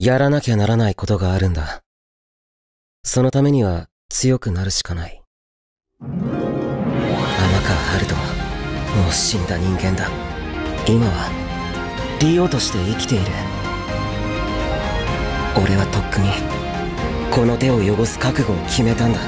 やらなきゃならないことがあるんだ。そのためには強くなるしかない。天川春人はもう死んだ人間だ。今はリオとして生きている。俺はとっくにこの手を汚す覚悟を決めたんだ。